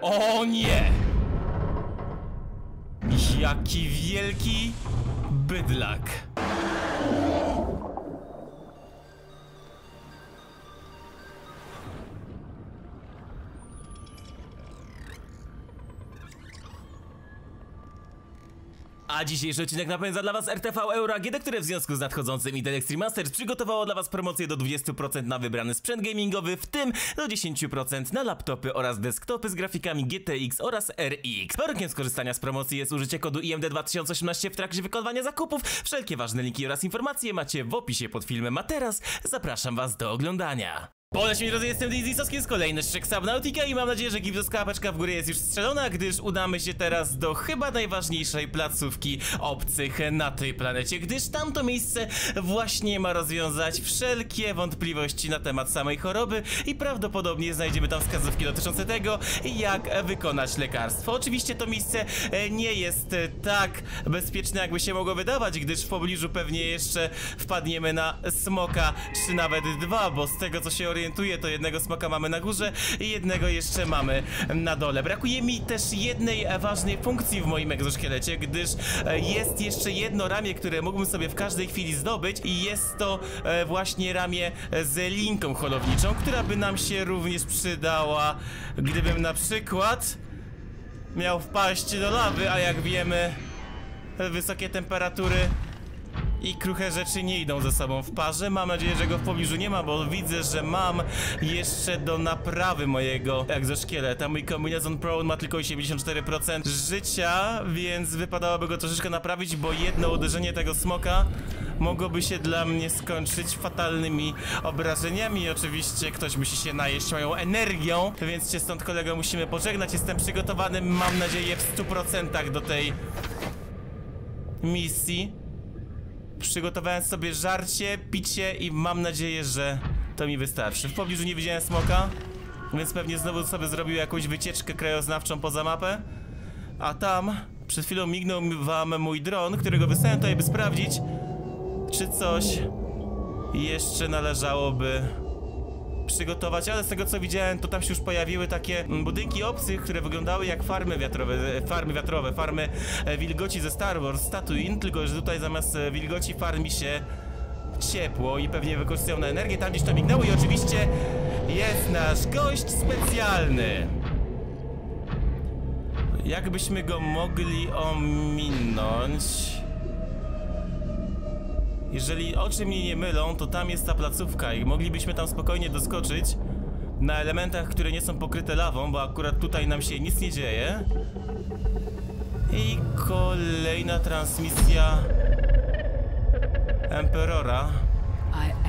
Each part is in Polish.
O nie! Jaki wielki bydlak. A dzisiejszy odcinek napędza dla was RTV Euro AGD, które w związku z nadchodzącym Intel Extreme Masters przygotowało dla was promocję do 20% na wybrany sprzęt gamingowy, w tym do 10% na laptopy oraz desktopy z grafikami GTX oraz RX. Warunkiem skorzystania z promocji jest użycie kodu IMD2018 w trakcie wykonywania zakupów. Wszelkie ważne linki oraz informacje macie w opisie pod filmem, a teraz zapraszam was do oglądania. Poleś mi drodzy, jestem Dizzy Soskin z kolejny Szczyk Subnautica i mam nadzieję, że gipsoska apeczka w górę jest już strzelona, gdyż udamy się teraz do chyba najważniejszej placówki obcych na tej planecie, gdyż tamto miejsce właśnie ma rozwiązać wszelkie wątpliwości na temat samej choroby i prawdopodobnie znajdziemy tam wskazówki dotyczące tego, jak wykonać lekarstwo. Oczywiście to miejsce e, nie jest e, tak bezpieczne, jakby się mogło wydawać, gdyż w pobliżu pewnie jeszcze wpadniemy na smoka, czy nawet dwa, bo z tego co się orientuję, to jednego smoka mamy na górze i jednego jeszcze mamy na dole. Brakuje mi też jednej ważnej funkcji w moim egzoszkielecie, gdyż e, jest jeszcze jedno ramię, które mógłbym sobie w każdej chwili zdobyć i jest to e, właśnie ramię z linką holowniczą, która by nam się również przydała, gdybym na przykład miał wpaść do lawy, a jak wiemy wysokie temperatury i kruche rzeczy nie idą ze sobą w parze. Mam nadzieję, że go w pobliżu nie ma, bo widzę, że mam jeszcze do naprawy mojego egzoszkieleta. Mój kombinezon Pro ma tylko 74% życia, więc wypadałoby go troszeczkę naprawić, bo jedno uderzenie tego smoka mogłoby się dla mnie skończyć fatalnymi obrażeniami. Oczywiście ktoś musi się najeść moją energią, więc się stąd kolego musimy pożegnać. Jestem przygotowany, mam nadzieję, w 100% do tej misji. Przygotowałem sobie żarcie, picie i mam nadzieję, że to mi wystarczy. W pobliżu nie widziałem smoka, więc pewnie znowu sobie zrobił jakąś wycieczkę krajoznawczą poza mapę. A tam przed chwilą mignął wam mój dron, którego wysłałem tutaj, by sprawdzić, czy coś jeszcze należałoby przygotować, ale z tego co widziałem, to tam się już pojawiły takie mm, budynki obcych, które wyglądały jak farmy wiatrowe, e, farmy wiatrowe, farmy e, wilgoci ze Star Wars, Tatooine, tylko że tutaj zamiast e, wilgoci farmi się ciepło i pewnie wykorzystują na energię, tam gdzieś to mignęło i oczywiście jest nasz gość specjalny. Jakbyśmy go mogli ominąć? Jeżeli oczy mnie nie mylą, to tam jest ta placówka i moglibyśmy tam spokojnie doskoczyć na elementach, które nie są pokryte lawą, bo akurat tutaj nam się nic nie dzieje. I kolejna transmisja Emperora.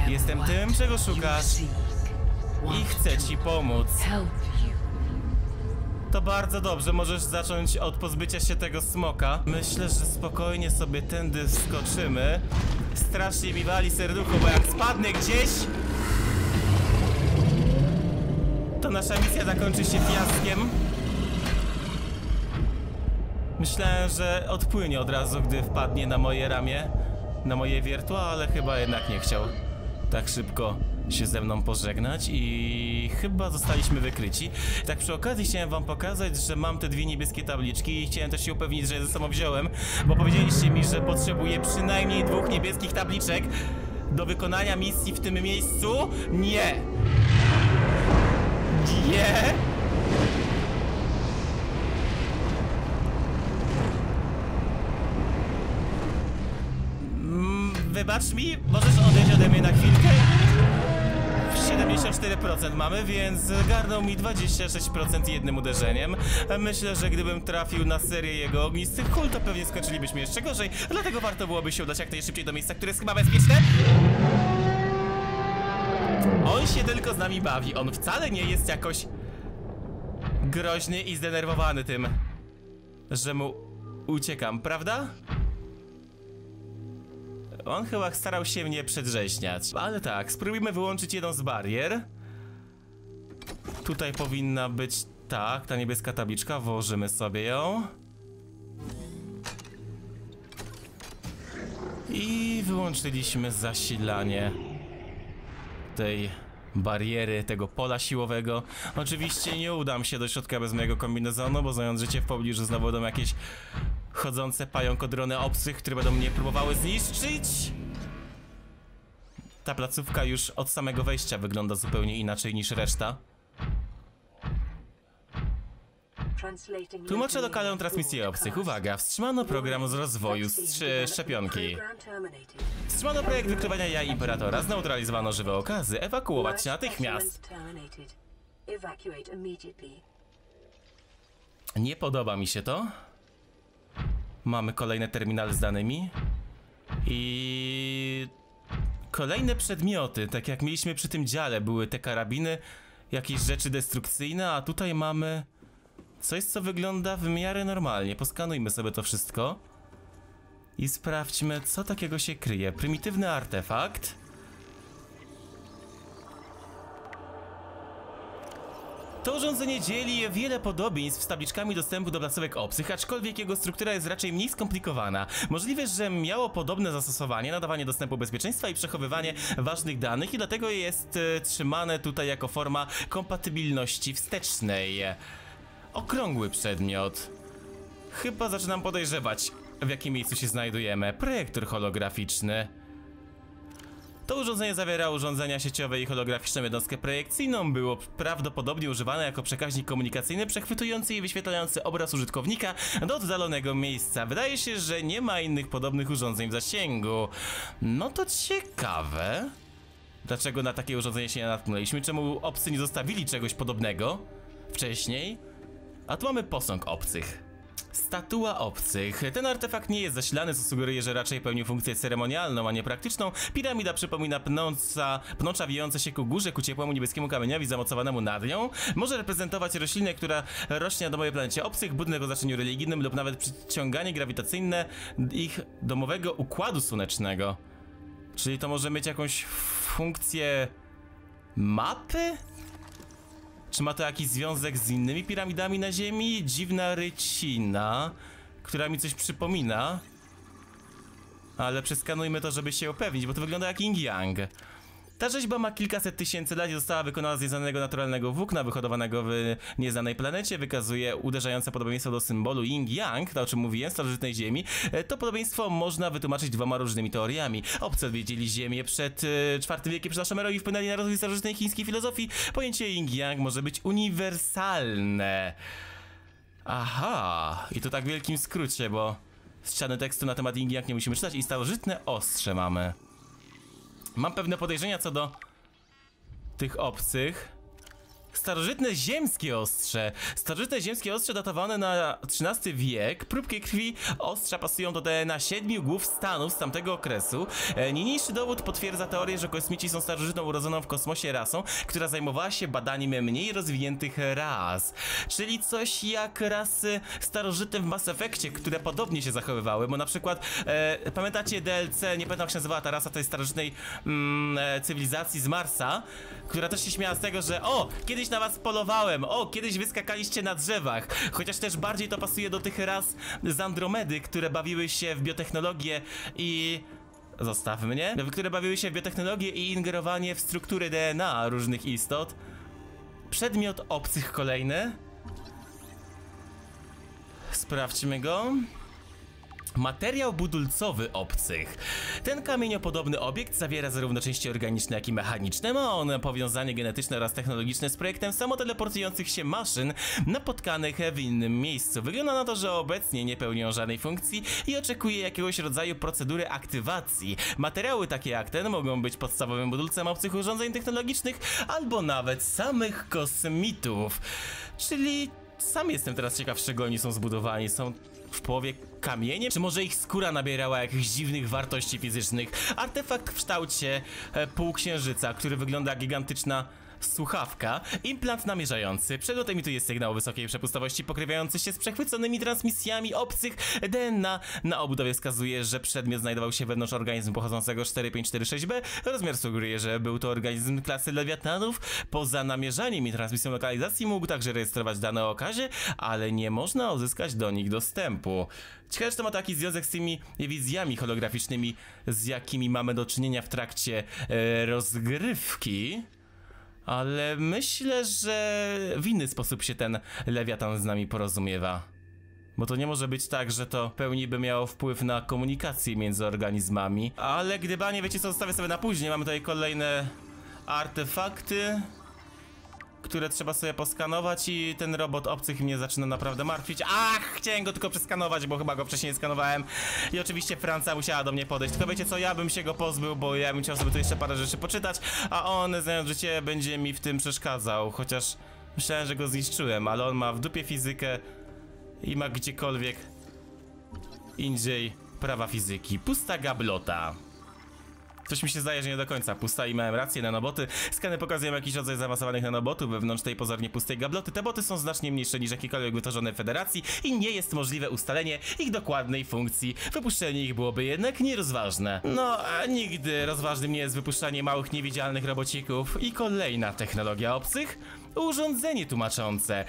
Jestem tym, czego szukasz i chcę ci pomóc. To bardzo dobrze, możesz zacząć od pozbycia się tego smoka. Myślę, że spokojnie sobie tędy wskoczymy. Strasznie mi wali serducho, bo jak spadnę gdzieś... To nasza misja zakończy się fiaskiem. Myślałem, że odpłynie od razu, gdy wpadnie na moje ramię, na moje wiertło, ale chyba jednak nie chciał tak szybko się ze mną pożegnać i chyba zostaliśmy wykryci. Tak przy okazji chciałem wam pokazać, że mam te dwie niebieskie tabliczki i chciałem też się upewnić, że je ze sobą wziąłem, bo powiedzieliście mi, że potrzebuję przynajmniej dwóch niebieskich tabliczek do wykonania misji w tym miejscu. Nie! Nie! Mm, Wybacz mi, możesz odejść ode mnie na chwilkę? 74% mamy, więc garnął mi 26% jednym uderzeniem. Myślę, że gdybym trafił na serię jego ognistych kul, to pewnie skończylibyśmy jeszcze gorzej, dlatego warto byłoby się udać jak najszybciej do miejsca, które jest chyba bezpieczne. On się tylko z nami bawi, on wcale nie jest jakoś groźny i zdenerwowany tym, że mu uciekam, prawda? On chyba starał się mnie przedrzeźniać. Ale tak, spróbujmy wyłączyć jedną z barier. Tutaj powinna być tak, ta niebieska tabliczka, włożymy sobie ją. I wyłączyliśmy zasilanie tej bariery tego pola siłowego. Oczywiście nie udam się do środka bez mojego kombinezonu, bo znając życie w pobliżu znowu będą jakieś chodzące pająkodrony obcych, które będą mnie próbowały zniszczyć. Ta placówka już od samego wejścia wygląda zupełnie inaczej niż reszta. Tłumaczę lokalną transmisję obcych. Uwaga, wstrzymano program z rozwoju szczepionki. Wstrzymano projekt wykrywania jaj imperatora, zneutralizowano żywe okazy, ewakuować się natychmiast. Nie podoba mi się to. Mamy kolejne terminale z danymi. I... Kolejne przedmioty, tak jak mieliśmy przy tym dziale, były te karabiny, jakieś rzeczy destrukcyjne, a tutaj mamy coś, co wygląda w miarę normalnie. Poskanujmy sobie to wszystko i sprawdźmy, co takiego się kryje. Prymitywny artefakt. To urządzenie dzieli wiele podobieństw z tabliczkami dostępu do placówek obcych, aczkolwiek jego struktura jest raczej mniej skomplikowana. Możliwe, że miało podobne zastosowanie, nadawanie dostępu bezpieczeństwa i przechowywanie ważnych danych i dlatego jest e, trzymane tutaj jako forma kompatybilności wstecznej. Okrągły przedmiot. Chyba zaczynam podejrzewać, w jakim miejscu się znajdujemy. Projektor holograficzny. To urządzenie zawierało urządzenia sieciowe i holograficzną jednostkę projekcyjną. Było prawdopodobnie używane jako przekaźnik komunikacyjny przechwytujący i wyświetlający obraz użytkownika do oddalonego miejsca. Wydaje się, że nie ma innych podobnych urządzeń w zasięgu. No to ciekawe. Dlaczego na takie urządzenie się nie natknęliśmy? Czemu obcy nie zostawili czegoś podobnego wcześniej? A tu mamy posąg obcych. Statua obcych. Ten artefakt nie jest zasilany, co sugeruje, że raczej pełni funkcję ceremonialną, a nie praktyczną. Piramida przypomina pnąca, pnącza wijące się ku górze, ku ciepłemu niebieskiemu kamieniowi zamocowanemu nad nią. Może reprezentować roślinę, która rośnie na domowej planecie obcych, budynek o znaczeniu religijnym lub nawet przyciąganie grawitacyjne ich domowego układu słonecznego. Czyli to może mieć jakąś funkcję mapy? Czy ma to jakiś związek z innymi piramidami na Ziemi? Dziwna rycina, która mi coś przypomina. Ale przeskanujmy to, żeby się upewnić, bo to wygląda jak Yin Yang. Ta rzeźba ma kilkaset tysięcy lat i została wykonana z nieznanego naturalnego włókna wyhodowanego w nieznanej planecie. Wykazuje uderzające podobieństwo do symbolu Yin Yang, to o czym mówiłem, starożytnej Ziemi. E, To podobieństwo można wytłumaczyć dwoma różnymi teoriami. Obcy odwiedzili Ziemię przed e, IV wiekiem przed naszą erą i wpłynęli na rozwój starożytnej chińskiej filozofii. Pojęcie Yin Yang może być uniwersalne. Aha, i to tak w wielkim skrócie, bo ściany tekstu na temat Yin Yang nie musimy czytać i starożytne ostrze mamy. Mam pewne podejrzenia co do tych obcych. Starożytne ziemskie ostrze. Starożytne ziemskie ostrze datowane na XIII wiek. Próbki krwi ostrza pasują do DNA siedmiu głów stanów z tamtego okresu. E, Niniejszy dowód potwierdza teorię, że kosmici są starożytną urodzoną w kosmosie rasą, która zajmowała się badaniem mniej rozwiniętych ras. Czyli coś jak rasy starożytne w Mass Effectie, które podobnie się zachowywały, bo na przykład e, pamiętacie DLC, nie pamiętam jak się nazywała ta rasa tej starożytnej mm, e, cywilizacji z Marsa, która też się śmiała z tego, że o, kiedyś na was polowałem, o, kiedyś wyskakaliście na drzewach, chociaż też bardziej to pasuje do tych ras z Andromedy, które bawiły się w biotechnologię i... Zostaw mnie. Które bawiły się w biotechnologię i ingerowanie w struktury DNA różnych istot. Przedmiot obcych kolejny. Sprawdźmy go. Materiał budulcowy obcych. Ten kamieniopodobny obiekt zawiera zarówno części organiczne, jak i mechaniczne. Ma on powiązanie genetyczne oraz technologiczne z projektem samoteleportujących się maszyn napotkanych w innym miejscu. Wygląda na to, że obecnie nie pełnią żadnej funkcji i oczekuje jakiegoś rodzaju procedury aktywacji. Materiały takie jak ten mogą być podstawowym budulcem obcych urządzeń technologicznych albo nawet samych kosmitów. Czyli sam jestem teraz ciekaw, z czego oni są zbudowani. Są w połowie kamienie? Czy może ich skóra nabierała jakichś dziwnych wartości fizycznych? Artefakt w kształcie e, półksiężyca, który wygląda jak gigantyczna słuchawka, implant namierzający, emituje sygnał wysokiej przepustowości pokrywający się z przechwyconymi transmisjami obcych DNA. Na obudowie wskazuje, że przedmiot znajdował się wewnątrz organizmu pochodzącego 4546b. Rozmiar sugeruje, że był to organizm klasy lewiatanów. Poza namierzaniem i transmisją lokalizacji mógł także rejestrować dane o okazie, ale nie można uzyskać do nich dostępu. Ciekawe, czy to ma taki związek z tymi wizjami holograficznymi, z jakimi mamy do czynienia w trakcie e, rozgrywki. Ale myślę, że w inny sposób się ten lewiatan z nami porozumiewa. Bo to nie może być tak, że to pełni by miało wpływ na komunikację między organizmami. Ale gdybanie, wiecie co, zostawię sobie na później. Mamy tutaj kolejne artefakty, które trzeba sobie poskanować i ten robot obcych mnie zaczyna naprawdę martwić. Ach, chciałem go tylko przeskanować, bo chyba go wcześniej nie skanowałem. I oczywiście Franca musiała do mnie podejść. Tylko wiecie co, ja bym się go pozbył, bo ja bym chciał sobie tu jeszcze parę rzeczy poczytać, a on, znając życie, będzie mi w tym przeszkadzał. Chociaż myślałem, że go zniszczyłem, ale on ma w dupie fizykę i ma gdziekolwiek indziej prawa fizyki. Pusta gablota. Coś mi się zdaje, że nie do końca pusta i miałem rację, nanoboty. Skany pokazują jakiś rodzaj zaawansowanych nanobotów wewnątrz tej pozornie pustej gabloty. Te boty są znacznie mniejsze niż jakiekolwiek wytworzone w federacji i nie jest możliwe ustalenie ich dokładnej funkcji. Wypuszczenie ich byłoby jednak nierozważne. No, a nigdy rozważnym nie jest wypuszczanie małych niewidzialnych robocików. I kolejna technologia obcych. Urządzenie tłumaczące.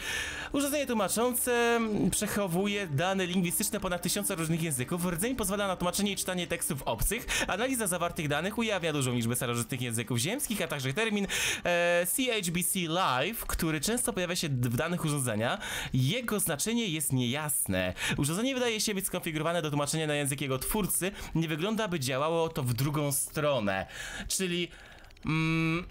Urządzenie tłumaczące przechowuje dane lingwistyczne ponad tysiące różnych języków. Rdzeń pozwala na tłumaczenie i czytanie tekstów obcych. Analiza zawartych danych ujawnia dużą liczbę starożytnych języków ziemskich, a także termin e, CHBC Live, który często pojawia się w danych urządzenia. Jego znaczenie jest niejasne. Urządzenie wydaje się być skonfigurowane do tłumaczenia na język jego twórcy. Nie wygląda, by działało to w drugą stronę. Czyli... Mm,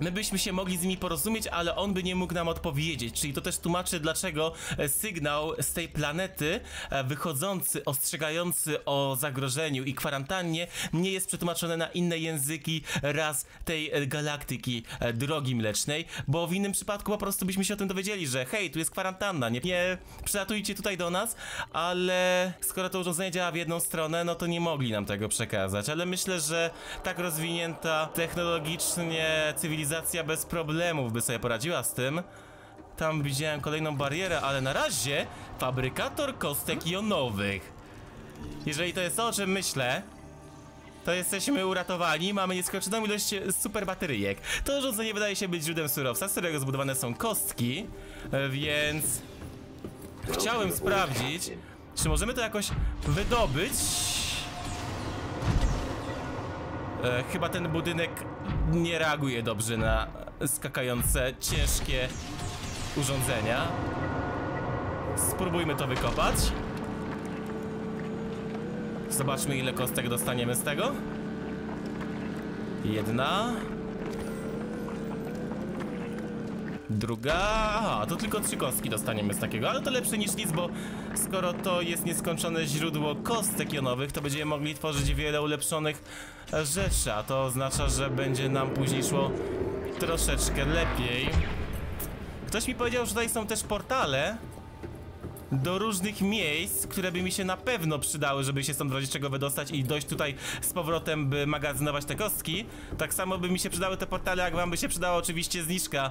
My byśmy się mogli z nimi porozumieć, ale on by nie mógł nam odpowiedzieć. Czyli to też tłumaczy, dlaczego e, sygnał z tej planety e, wychodzący, ostrzegający o zagrożeniu i kwarantannie nie jest przetłumaczony na inne języki raz tej e, galaktyki drogi mlecznej, bo w innym przypadku po prostu byśmy się o tym dowiedzieli, że hej, tu jest kwarantanna, nie, nie przylatujcie tutaj do nas, ale skoro to urządzenie działa w jedną stronę, no to nie mogli nam tego przekazać. Ale myślę, że tak rozwinięta technologicznie cywilizacja cywilizacja bez problemów by sobie poradziła z tym. Tam widziałem kolejną barierę, ale na razie fabrykator kostek jonowych. Jeżeli to jest to, o czym myślę, to jesteśmy uratowani, mamy nieskończoną ilość super bateryjek. To urządzenie wydaje się być źródłem surowca, z którego zbudowane są kostki, więc chciałem sprawdzić, czy możemy to jakoś wydobyć. E, chyba ten budynek nie reaguje dobrze na skakające, ciężkie urządzenia. Spróbujmy to wykopać. Zobaczmy ile kostek dostaniemy z tego. Jedna. Druga... Aha, to tylko trzy kostki dostaniemy z takiego, ale to lepsze niż nic, bo skoro to jest nieskończone źródło kostek jonowych, to będziemy mogli tworzyć wiele ulepszonych rzeczy, a to oznacza, że będzie nam później szło troszeczkę lepiej. Ktoś mi powiedział, że tutaj są też portale do różnych miejsc, które by mi się na pewno przydały, żeby się stąd w razie czego wydostać i dojść tutaj z powrotem, by magazynować te kostki. Tak samo by mi się przydały te portale, jak wam by się przydała oczywiście zniżka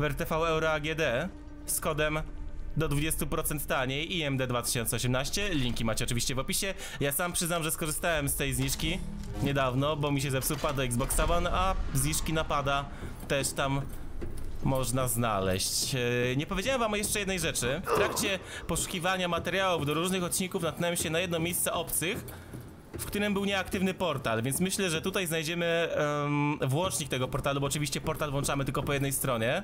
w RTV Euro AGD z kodem do 20% taniej IMD 2018. Linki macie oczywiście w opisie. Ja sam przyznam, że skorzystałem z tej zniżki niedawno, bo mi się zepsuł pada Xbox One, a zniżki napada też tam można znaleźć. E, nie powiedziałem wam jeszcze jednej rzeczy. W trakcie poszukiwania materiałów do różnych odcinków natknąłem się na jedno miejsce obcych, w którym był nieaktywny portal, więc myślę, że tutaj znajdziemy um, włącznik tego portalu, bo oczywiście portal włączamy tylko po jednej stronie.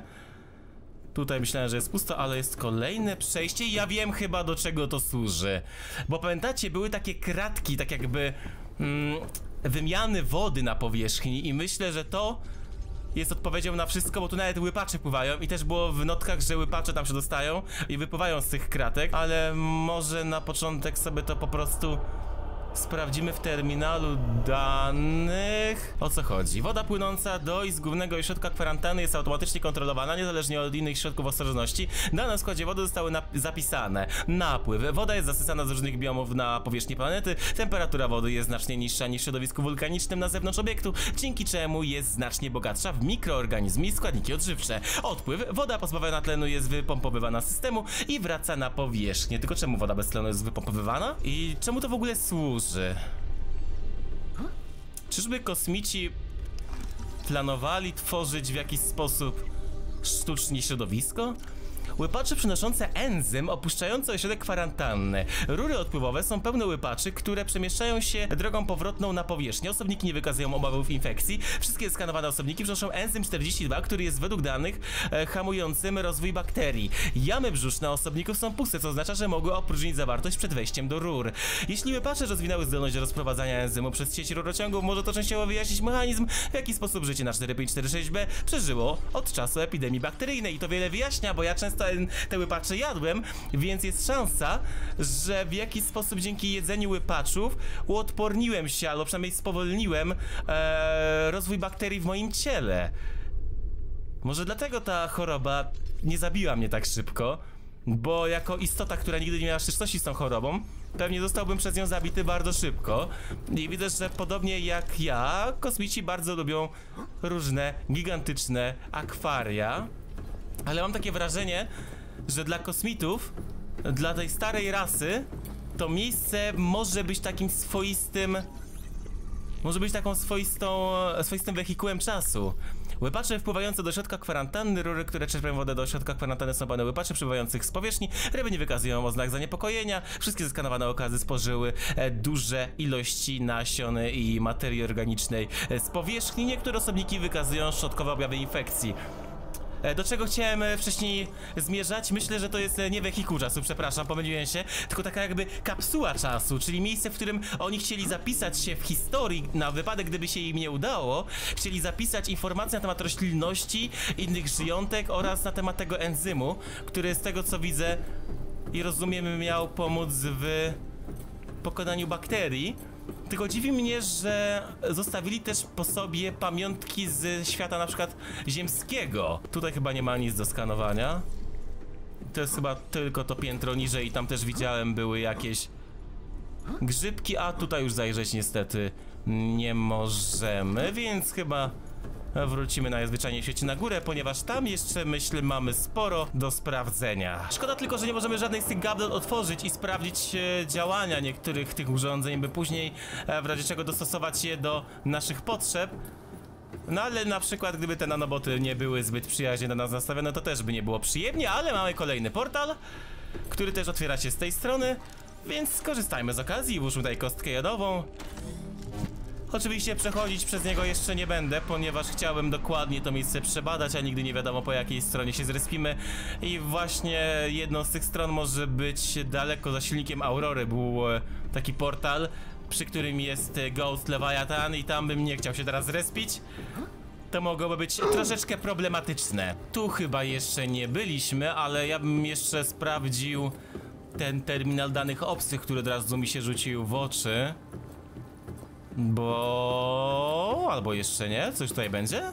Tutaj myślałem, że jest pusto, ale jest kolejne przejście i ja wiem chyba do czego to służy. Bo pamiętacie, były takie kratki, tak jakby mm, wymiany wody na powierzchni i myślę, że to jest odpowiedzią na wszystko, bo tu nawet łypacze pływają i też było w notkach, że łypacze tam się dostają i wypływają z tych kratek, ale może na początek sobie to po prostu Sprawdzimy w terminalu danych. O co chodzi? Woda płynąca do i z głównego środka kwarantanny jest automatycznie kontrolowana, niezależnie od innych środków ostrożności. Dane w składzie wody zostały zapisane. Napływ. Woda jest zasysana z różnych biomów na powierzchni planety. Temperatura wody jest znacznie niższa niż w środowisku wulkanicznym na zewnątrz obiektu, dzięki czemu jest znacznie bogatsza w mikroorganizmy i składniki odżywcze. Odpływ. Woda pozbawiona tlenu jest wypompowywana z systemu i wraca na powierzchnię. Tylko czemu woda bez tlenu jest wypompowywana? I czemu to w ogóle służy? Boże. Czyżby kosmici planowali tworzyć w jakiś sposób sztucznie środowisko? Łypacze przynoszące enzym opuszczający ośrodek kwarantanny. Rury odpływowe są pełne łypaczy, które przemieszczają się drogą powrotną na powierzchnię. Osobniki nie wykazują obawów infekcji. Wszystkie skanowane osobniki przynoszą enzym 42, który jest według danych e, hamującym rozwój bakterii. Jamy brzuszne osobników są puste, co oznacza, że mogły opróżnić zawartość przed wejściem do rur. Jeśli łypacze rozwinęły zdolność do rozprowadzania enzymu przez sieć rurociągów, może to częściowo wyjaśnić mechanizm, w jaki sposób życie na 4546b przeżyło od czasu epidemii bakteryjnej. I to wiele wyjaśnia, bo ja często te łypacze jadłem, więc jest szansa, że w jakiś sposób dzięki jedzeniu łypaczów uodporniłem się, albo przynajmniej spowolniłem e, rozwój bakterii w moim ciele. Może dlatego ta choroba nie zabiła mnie tak szybko, bo jako istota, która nigdy nie miała styczności z tą chorobą, pewnie zostałbym przez nią zabity bardzo szybko. I widzę, że podobnie jak ja, kosmici bardzo lubią różne gigantyczne akwaria. Ale mam takie wrażenie, że dla kosmitów, dla tej starej rasy, to miejsce może być takim swoistym. Może być taką swoistą, swoistym wehikułem czasu. Łypacze wpływające do środka kwarantanny, rury, które czerpią wodę do środka kwarantanny są pełne łypaczy przybywających z powierzchni, ryby nie wykazują oznak zaniepokojenia, wszystkie zeskanowane okazy spożyły e, duże ilości nasion i materii organicznej e, z powierzchni, niektóre osobniki wykazują szczotkowe objawy infekcji. E, do czego chciałem e, wcześniej zmierzać? Myślę, że to jest e, nie wehikuł czasu, przepraszam, pomyliłem się, tylko taka jakby kapsuła czasu, czyli miejsce, w którym oni chcieli zapisać się w historii na wypadek, gdyby się im nie udało. Chcieli zapisać informacje na temat roślinności, innych żyjątek oraz na temat tego enzymu, który z tego co widzę i rozumiem miał pomóc w pokonaniu bakterii. Tylko dziwi mnie, że zostawili też po sobie pamiątki z świata na przykład ziemskiego. Tutaj chyba nie ma nic do skanowania. To jest chyba tylko to piętro niżej i tam też widziałem były jakieś grzybki, a tutaj już zajrzeć niestety nie możemy, więc chyba wrócimy najzwyczajniej w świecie na górę, ponieważ tam jeszcze, myślę, mamy sporo do sprawdzenia. Szkoda tylko, że nie możemy żadnej z tych gablet otworzyć i sprawdzić e, działania niektórych tych urządzeń, by później e, w razie czego dostosować je do naszych potrzeb. No ale na przykład gdyby te nanoboty nie były zbyt przyjaźnie do nas nastawione, to też by nie było przyjemnie, ale mamy kolejny portal, który też otwiera się z tej strony, więc skorzystajmy z okazji, włóżmy tutaj kostkę jadową. Oczywiście przechodzić przez niego jeszcze nie będę, ponieważ chciałem dokładnie to miejsce przebadać, a nigdy nie wiadomo po jakiej stronie się zrespimy. I właśnie jedną z tych stron może być daleko za silnikiem Aurory był e, taki portal, przy którym jest e, Ghost Leviathan i tam bym nie chciał się teraz zrespić. To mogłoby być troszeczkę problematyczne. Tu chyba jeszcze nie byliśmy, ale ja bym jeszcze sprawdził ten terminal danych obcych, który od razu mi się rzucił w oczy. Bo... albo jeszcze nie? Coś tutaj będzie?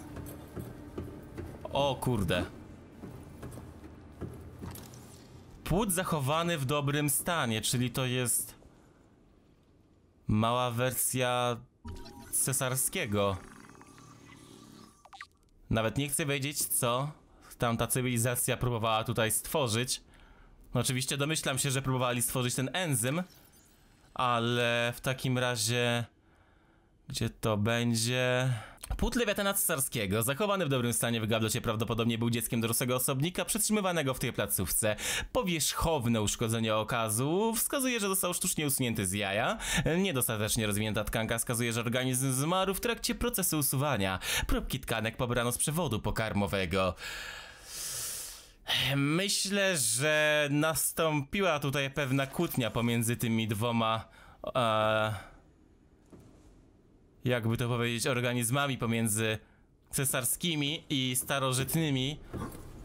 O kurde. Płód zachowany w dobrym stanie, czyli to jest... Mała wersja cesarskiego. Nawet nie chcę wiedzieć, co tamta cywilizacja próbowała tutaj stworzyć. No oczywiście domyślam się, że próbowali stworzyć ten enzym, ale w takim razie gdzie to będzie? Płód lewiatana cesarskiego, zachowany w dobrym stanie w gablocie prawdopodobnie był dzieckiem dorosłego osobnika przetrzymywanego w tej placówce. Powierzchowne uszkodzenie okazu wskazuje, że został sztucznie usunięty z jaja. Niedostatecznie rozwinięta tkanka wskazuje, że organizm zmarł w trakcie procesu usuwania. Próbki tkanek pobrano z przewodu pokarmowego. Myślę, że nastąpiła tutaj pewna kłótnia pomiędzy tymi dwoma... Uh jakby to powiedzieć, organizmami pomiędzy cesarskimi i starożytnymi.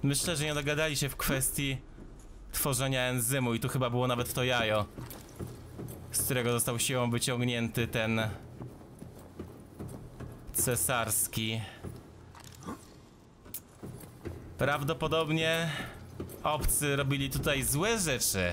Myślę, że nie dogadali się w kwestii tworzenia enzymu i tu chyba było nawet to jajo, z którego został siłą wyciągnięty ten cesarski. Prawdopodobnie obcy robili tutaj złe rzeczy.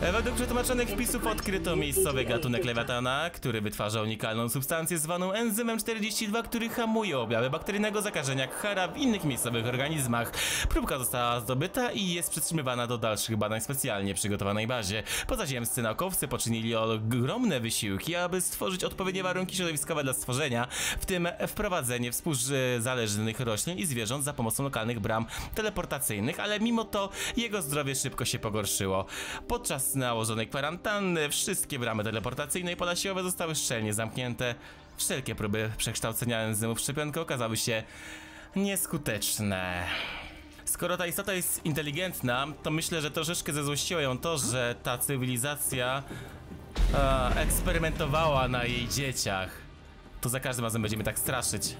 Według przetłumaczonych wpisów odkryto miejscowy gatunek lewiatana, który wytwarza unikalną substancję zwaną enzymem 42, który hamuje objawy bakteryjnego zakażenia Khara w innych miejscowych organizmach. Próbka została zdobyta i jest przytrzymywana do dalszych badań specjalnie przygotowanej bazie. Pozaziemscy naukowcy poczynili ogromne wysiłki, aby stworzyć odpowiednie warunki środowiskowe dla stworzenia, w tym wprowadzenie współzależnych roślin i zwierząt za pomocą lokalnych bram teleportacyjnych, ale mimo to jego zdrowie szybko się pogorszyło. Podczas nałożonej kwarantanny wszystkie bramy teleportacyjne i pola siłowe zostały szczelnie zamknięte. Wszelkie próby przekształcenia enzymów w szczepionkę okazały się nieskuteczne. Skoro ta istota jest inteligentna, to myślę, że troszeczkę zezłościło ją to, że ta cywilizacja e, eksperymentowała na jej dzieciach. To za każdym razem będziemy tak straszyć.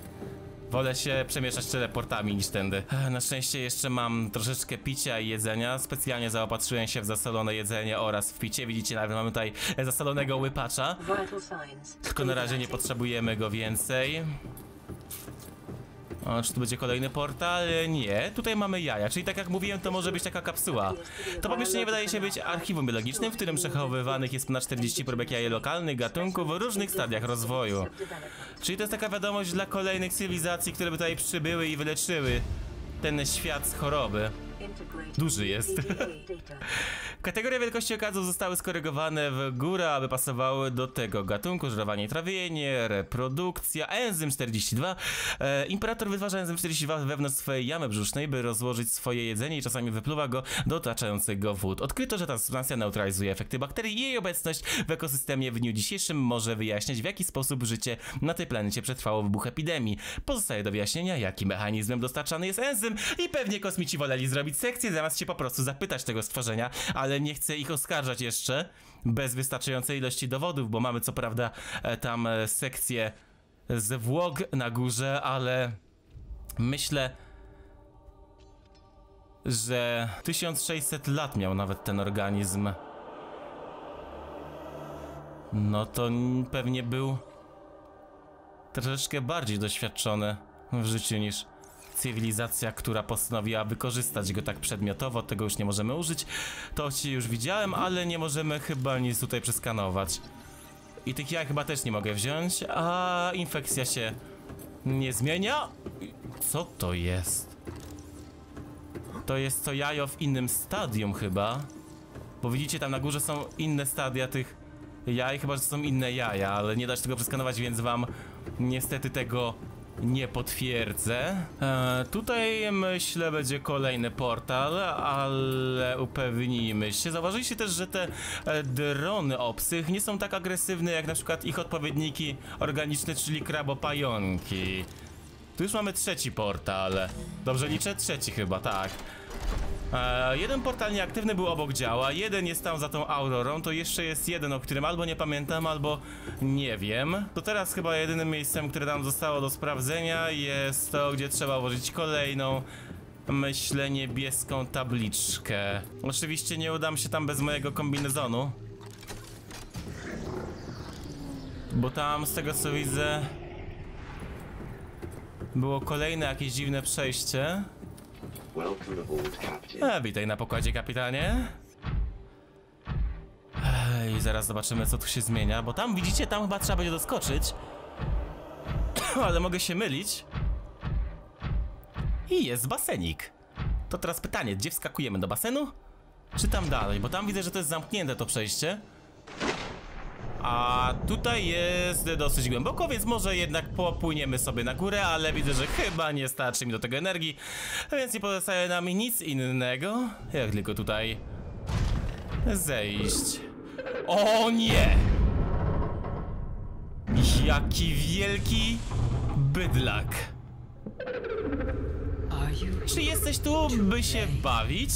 Wolę się przemieszać teleportami niż tędy. Na szczęście jeszcze mam troszeczkę picia i jedzenia. Specjalnie zaopatrzyłem się w zasolone jedzenie oraz w picie. Widzicie, nawet mamy tutaj zasolonego łypacza. Tylko na razie nie potrzebujemy go więcej. O, czy tu będzie kolejny portal? Nie, tutaj mamy jaja, czyli tak jak mówiłem, to może być taka kapsuła. To pomieszczenie wydaje się być archiwum biologicznym, w którym przechowywanych jest ponad 40 próbek jaj lokalnych gatunków w różnych stadiach rozwoju. Czyli to jest taka wiadomość dla kolejnych cywilizacji, które by tutaj przybyły i wyleczyły ten świat z choroby. Duży jest. Kategorie wielkości okazów zostały skorygowane w górę, aby pasowały do tego gatunku, żerowanie i trawienie, reprodukcja, enzym 42. E, imperator wytwarza enzym 42 wewnątrz swojej jamy brzusznej, by rozłożyć swoje jedzenie i czasami wypluwa go do otaczających go wód. Odkryto, że ta substancja neutralizuje efekty bakterii i jej obecność w ekosystemie w dniu dzisiejszym może wyjaśniać, w jaki sposób życie na tej planecie przetrwało wybuch epidemii. Pozostaje do wyjaśnienia, jakim mechanizmem dostarczany jest enzym i pewnie kosmici woleli zrobić sekcję, zamiast się po prostu zapytać tego stworzenia, ale nie chcę ich oskarżać jeszcze bez wystarczającej ilości dowodów, bo mamy co prawda e, tam e, sekcję zwłok na górze, ale myślę, że 1600 lat miał nawet ten organizm. No to pewnie był troszeczkę bardziej doświadczony w życiu niż cywilizacja, która postanowiła wykorzystać go tak przedmiotowo, tego już nie możemy użyć. To ci już widziałem, ale nie możemy chyba nic tutaj przeskanować. I tych jaj chyba też nie mogę wziąć, a infekcja się nie zmienia. Co to jest? To jest to jajo w innym stadium chyba. Bo widzicie, tam na górze są inne stadia tych jaj, chyba że są inne jaja, ale nie da się tego przeskanować, więc wam niestety tego nie potwierdzę. E, tutaj myślę będzie kolejny portal, ale upewnijmy się. Zauważyliście też, że te e, drony obcych nie są tak agresywne jak na przykład ich odpowiedniki organiczne, czyli krabopająki. Tu już mamy trzeci portal. Dobrze liczę? Trzeci chyba, tak. E, jeden portal nieaktywny był obok działa, jeden jest tam za tą aurorą, to jeszcze jest jeden, o którym albo nie pamiętam, albo nie wiem. To teraz chyba jedynym miejscem, które nam zostało do sprawdzenia jest to, gdzie trzeba włożyć kolejną, myślę, niebieską tabliczkę. Oczywiście nie udam się tam bez mojego kombinezonu. Bo tam, z tego co widzę, było kolejne jakieś dziwne przejście. A, witaj na pokładzie, kapitanie. Ej, zaraz zobaczymy, co tu się zmienia, bo tam, widzicie, tam chyba trzeba będzie doskoczyć. Ale mogę się mylić. I jest basenik. To teraz pytanie, gdzie wskakujemy? Do basenu? Czy tam dalej? Bo tam widzę, że to jest zamknięte to przejście. A tutaj jest dosyć głęboko, więc może jednak popłyniemy sobie na górę, ale widzę, że chyba nie starczy mi do tego energii, więc nie pozostaje nam nic innego, jak tylko tutaj zejść. O nie! Jaki wielki bydlak. Czy jesteś tu, by się bawić?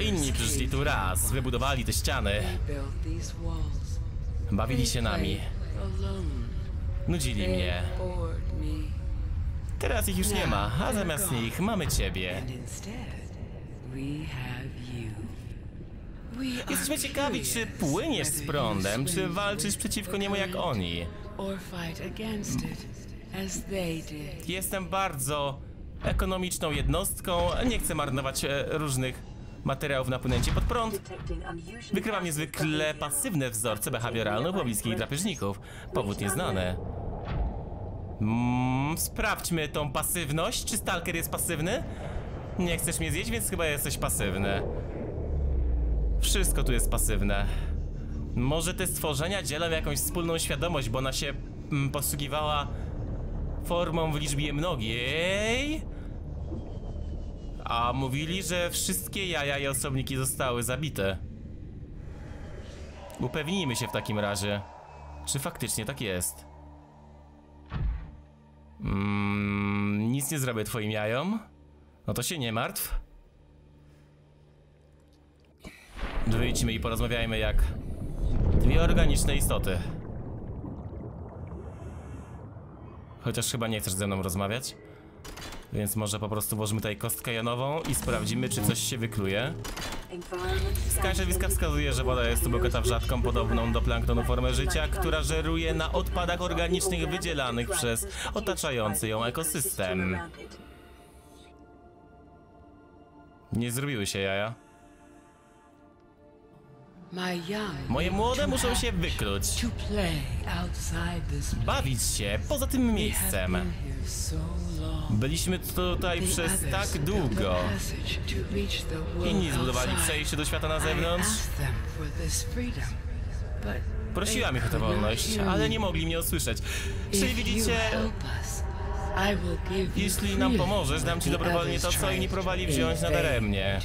Inni przyszli tu raz, wybudowali te ściany? Bawili się nami, nudzili mnie. Teraz ich już nie ma, a zamiast nich mamy ciebie. Jesteśmy ciekawi, czy płyniesz z prądem, czy walczysz przeciwko niemu jak oni. Jestem bardzo ekonomiczną jednostką, nie chcę marnować e, różnych materiałów na płynęcie pod prąd. Wykrywam niezwykle pasywne wzorce behawioralne u pobliskich drapieżników. Powód nieznany. Mm, sprawdźmy tą pasywność. Czy Stalker jest pasywny? Nie chcesz mnie zjeść, więc chyba jesteś pasywny. Wszystko tu jest pasywne. Może te stworzenia dzielą jakąś wspólną świadomość, bo ona się mm, posługiwała formą w liczbie mnogiej. A mówili, że wszystkie jaja i osobniki zostały zabite. Upewnijmy się w takim razie, czy faktycznie tak jest. Mm, nic nie zrobię twoim jajom. No to się nie martw. Wyjdźmy i porozmawiajmy jak dwie organiczne istoty. Chociaż chyba nie chcesz ze mną rozmawiać. Więc może po prostu włożymy tutaj kostkę janową i sprawdzimy, czy coś się wykluje. Skan środowiska wskazuje, że woda jest tu bogata w rzadką, podobną do planktonu formę życia, która żeruje na odpadach organicznych wydzielanych przez otaczający ją ekosystem. Nie zrobiły się jaja. Moje młode muszą się wykluć, bawić się poza tym miejscem. Byliśmy tutaj przez tak długo. Inni zbudowali przejście do świata na zewnątrz. Prosiłam ich o tę wolność, ale nie mogli mnie usłyszeć. Czyli widzicie, jeśli nam pomożesz, dam ci dobrowolnie to, co inni próbowali wziąć nadaremnie.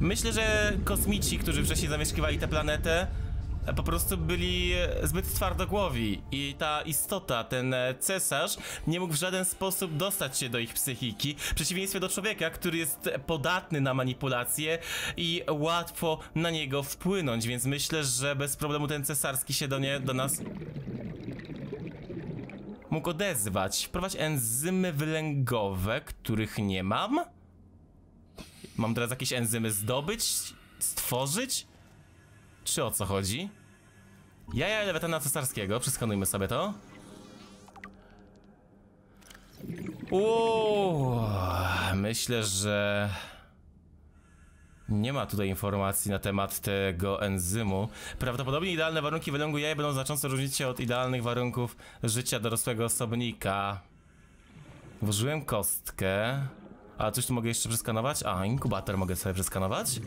Myślę, że kosmici, którzy wcześniej zamieszkiwali tę planetę, po prostu byli e, zbyt twardogłowi i ta istota, ten e, cesarz, nie mógł w żaden sposób dostać się do ich psychiki, w przeciwieństwie do człowieka, który jest podatny na manipulacje i łatwo na niego wpłynąć, więc myślę, że bez problemu ten cesarski się do, nie, do nas mógł odezwać. Wprowadź enzymy wylęgowe, których nie mam? Mam teraz jakieś enzymy zdobyć? Stworzyć? Czy o co chodzi? Jaja lewetana cesarskiego, przeskanujmy sobie to. Uuu, myślę, że nie ma tutaj informacji na temat tego enzymu. Prawdopodobnie idealne warunki wylęgu jaja będą znacząco różnić się od idealnych warunków życia dorosłego osobnika. Włożyłem kostkę. A coś tu mogę jeszcze przeskanować? A, inkubator mogę sobie przeskanować.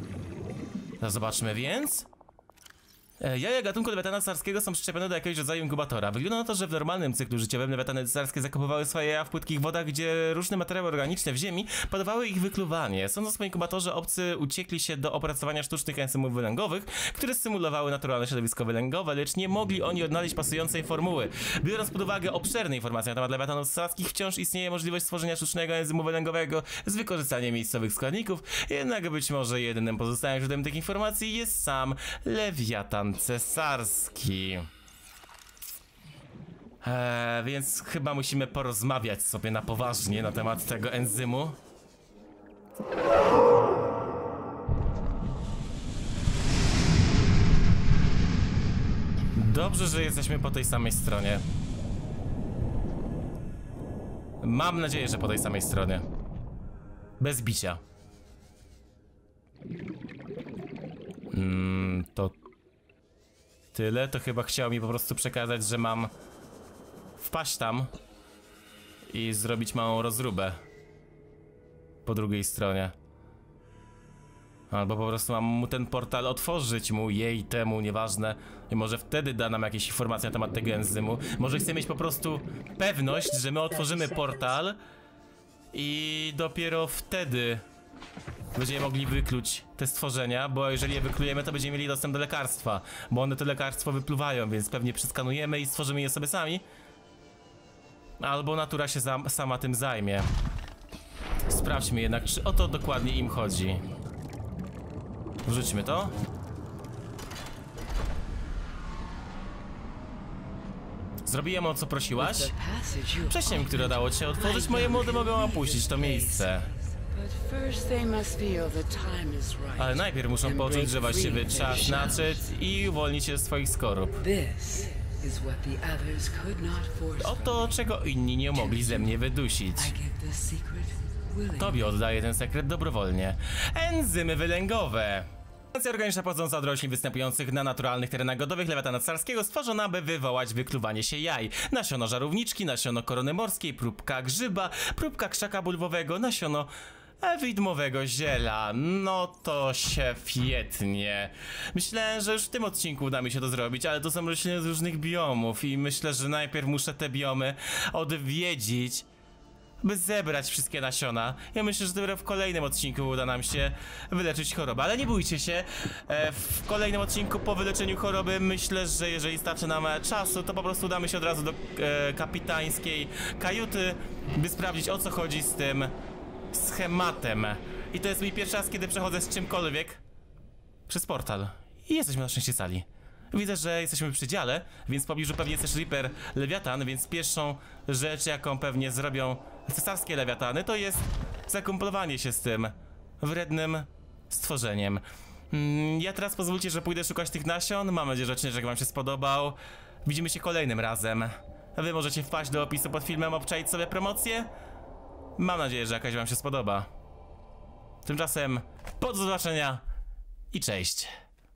No zobaczmy więc. E, Jaja gatunku lewetana cesarskiego są przyczepione do jakiegoś rodzaju inkubatora. Wygląda na to, że w normalnym cyklu życiowym lewetany cesarskie zakopywały swoje jaja w płytkich wodach, gdzie różne materiały organiczne w ziemi podawały ich wykluwanie. Sądząc po inkubatorze, obcy uciekli się do opracowania sztucznych enzymów wylęgowych, które symulowały naturalne środowisko wylęgowe, lecz nie mogli oni odnaleźć pasującej formuły. Biorąc pod uwagę obszerne informacje na temat lewetanów cesarskich, wciąż istnieje możliwość stworzenia sztucznego enzymu wylęgowego z wykorzystaniem miejscowych składników, jednak być może jedynym pozostałym źródłem tych informacji jest sam lewiatan cesarski. Eee, więc chyba musimy porozmawiać sobie na poważnie na temat tego enzymu. Dobrze, że jesteśmy po tej samej stronie. Mam nadzieję, że po tej samej stronie. Bez bicia. Mm, to tyle. To chyba chciał mi po prostu przekazać, że mam wpaść tam i zrobić małą rozróbę po drugiej stronie. Albo po prostu mam mu ten portal otworzyć, mu, jej, temu, nieważne. I może wtedy da nam jakieś informacje na temat tego enzymu. Może chcę mieć po prostu pewność, że my otworzymy portal i dopiero wtedy będziemy mogli wykluć te stworzenia, bo jeżeli je wyklujemy, to będziemy mieli dostęp do lekarstwa, bo one to lekarstwo wypluwają, więc pewnie przeskanujemy i stworzymy je sobie sami. Albo natura się sama tym zajmie. Sprawdźmy jednak, czy o to dokładnie im chodzi. Wrzućmy to. Zrobiłem o co prosiłaś? Wcześniej, które dało ci się otworzyć, moje młode mogą opuścić to miejsce. Ale najpierw muszą poczuć, że właściwy czas nadszedł i uwolnić się z swoich skorup. Oto, czego inni nie mogli ze mnie wydusić. Tobie oddaję ten sekret dobrowolnie. Enzymy wylęgowe. Substancja organiczna pochodząca od roślin występujących na naturalnych terenach godowych lewiatana carskiego stworzona, by wywołać wykluwanie się jaj. Nasiono żarówniczki, nasiono korony morskiej, próbka grzyba, próbka krzaka bulwowego, nasiono widmowego ziela. No to się świetnie. Myślałem, że już w tym odcinku uda mi się to zrobić, ale to są rośliny z różnych biomów i myślę, że najpierw muszę te biomy odwiedzić by zebrać wszystkie nasiona. Ja myślę, że dopiero w kolejnym odcinku uda nam się wyleczyć chorobę, ale nie bójcie się. E, w kolejnym odcinku po wyleczeniu choroby myślę, że jeżeli starczy nam czasu, to po prostu udamy się od razu do e, kapitańskiej kajuty, by sprawdzić o co chodzi z tym schematem. I to jest mój pierwszy raz, kiedy przechodzę z czymkolwiek przez portal. I jesteśmy na szczęście sali. Widzę, że jesteśmy przy dziale, więc w pobliżu pewnie jest też Reaper Lewiatan, więc pierwszą rzecz, jaką pewnie zrobią cesarskie Lewiatany, to jest zakumplowanie się z tym wrednym stworzeniem. Mm, Ja teraz pozwólcie, że pójdę szukać tych nasion. Mam nadzieję, że odcinek wam się spodobał. Widzimy się kolejnym razem. Wy możecie wpaść do opisu pod filmem, obczaić sobie promocję. Mam nadzieję, że jakaś wam się spodoba. Tymczasem, pod zobaczenia i cześć.